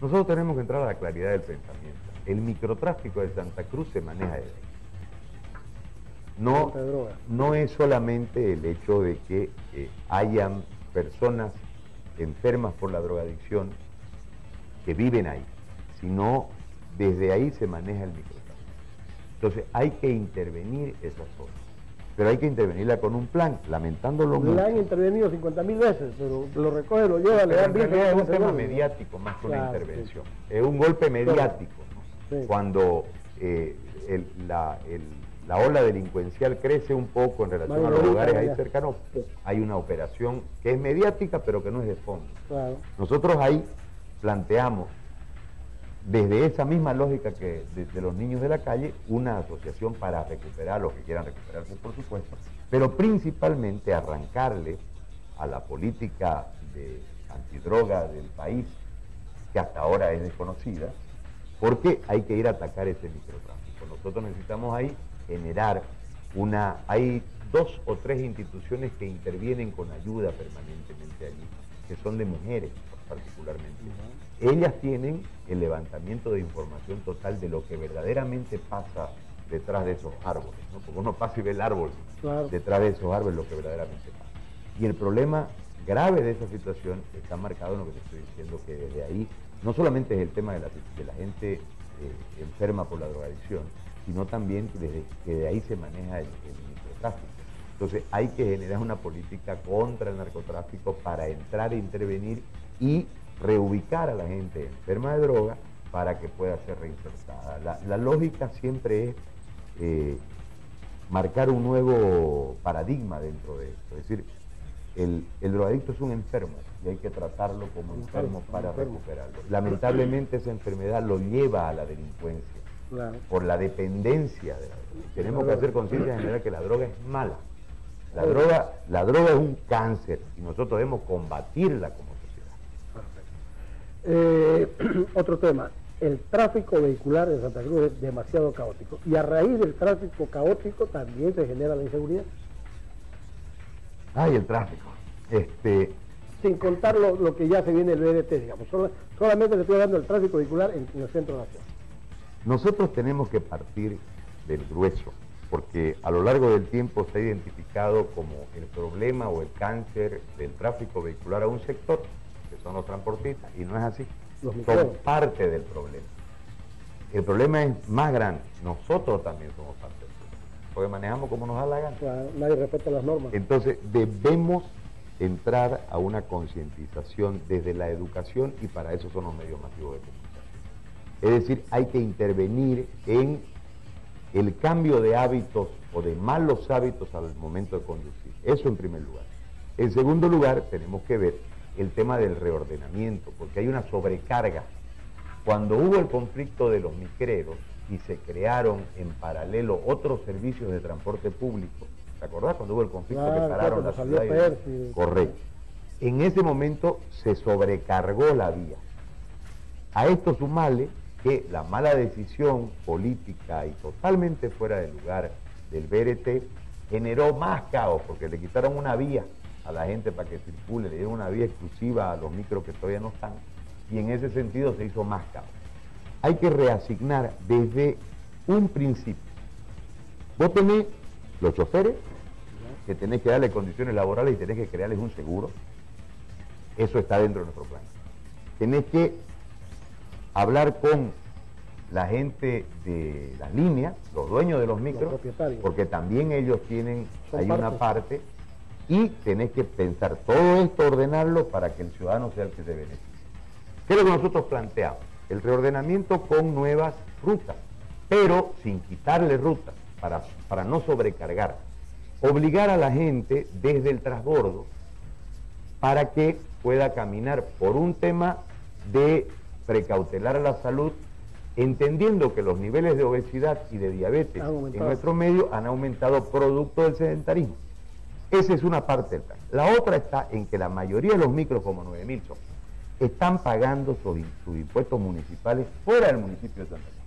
Nosotros tenemos que entrar a la claridad del pensamiento. El microtráfico de Santa Cruz se maneja de ahí. No, no es solamente el hecho de que eh, hayan personas enfermas por la drogadicción que viven ahí, sino desde ahí se maneja el microtráfico. Entonces hay que intervenir esa zona, pero hay que intervenirla con un plan, lamentándolo mucho. Le han intervenido 50 mil veces, pero lo recoge, lo lleva, le dan bien. Es un tema mediático más que una intervención, es un golpe mediático. Cuando eh, la, ola delincuencial crece un poco en relación a los lugares ahí cercanos, hay una operación que es mediática pero que no es de fondo. Nosotros ahí planteamos desde esa misma lógica que de, los niños de la calle, una asociación para recuperar los que quieran recuperarse, por supuesto, pero principalmente arrancarle a la política de antidroga del país, que hasta ahora es desconocida, porque hay que ir a atacar ese microtráfico. Nosotros necesitamos ahí generar una... Hay dos o tres instituciones que intervienen con ayuda permanentemente allí, que son de mujeres particularmente. Ellas tienen el levantamiento de información total de lo que verdaderamente pasa detrás de esos árboles, ¿no? porque uno pasa y ve el árbol detrás de esos árboles lo que verdaderamente pasa. Y el problema grave de esa situación está marcado en lo que te estoy diciendo, que desde ahí no solamente es el tema de la, de la gente eh, enferma por la drogadicción, sino también desde, que de ahí se maneja el, microtráfico. Entonces hay que generar una política contra el narcotráfico para entrar e intervenir y reubicar a la gente enferma de droga para que pueda ser reinsertada. La, lógica siempre es eh, marcar un nuevo paradigma dentro de esto. Es decir, el, drogadicto es un enfermo y hay que tratarlo como enfermo para recuperarlo. Lamentablemente esa enfermedad lo lleva a la delincuencia por la dependencia de la droga. Tenemos que hacer conciencia general que la droga es mala. La droga, la droga es un cáncer y nosotros debemos combatirla como sociedad. Eh, otro tema, el tráfico vehicular de Santa Cruz es demasiado caótico y a raíz del tráfico caótico también se genera la inseguridad. Ay, el tráfico. Este, Sin contar lo, que ya se viene el BDT, digamos. solamente le estoy hablando del tráfico vehicular en, el centro de la ciudad. Nosotros tenemos que partir del grueso, porque a lo largo del tiempo se ha identificado como el problema o el cáncer del tráfico vehicular a un sector, que son los transportistas, y no es así. son parte del problema. El problema es más grande. Nosotros también somos parte del problema, porque manejamos como nos da la gana. nadie respeta las normas. Entonces debemos entrar a una concientización desde la educación y para eso son los medios masivos de comunicación. Es decir, hay que intervenir en el cambio de hábitos o de malos hábitos al momento de conducir. Eso en primer lugar. En segundo lugar, tenemos que ver el tema del reordenamiento, porque hay una sobrecarga. Cuando hubo el conflicto de los micreros y se crearon en paralelo otros servicios de transporte público, ¿te acordás cuando hubo el conflicto que pararon la ciudad? Correcto. En ese momento se sobrecargó la vía. A esto sumale que la mala decisión política y totalmente fuera de lugar del BRT generó más caos porque le quitaron una vía a la gente para que circule, le dieron una vía exclusiva a los micros que todavía no están y en ese sentido se hizo más caos. Hay que reasignar desde un principio. Vos tenés los choferes, que tenés que darle condiciones laborales y tenés que crearles un seguro. Eso está dentro de nuestro plan. Tenés que hablar con la gente de las líneas, los dueños de los micros, porque también ellos tienen ahí una parte, y tenés que pensar todo esto, ordenarlo para que el ciudadano sea el que se beneficie. ¿Qué es lo que nosotros planteamos? El reordenamiento con nuevas rutas, pero sin quitarle rutas, para, para no sobrecargar. Obligar a la gente desde el transbordo para que pueda caminar por un tema de precautelar a la salud, entendiendo que los niveles de obesidad y de diabetes en nuestro medio han aumentado producto del sedentarismo. Esa es una parte del plan. La otra está en que la mayoría de los micros, como 9.000 son, están pagando sus, impuestos municipales fuera del municipio de Santa Cruz.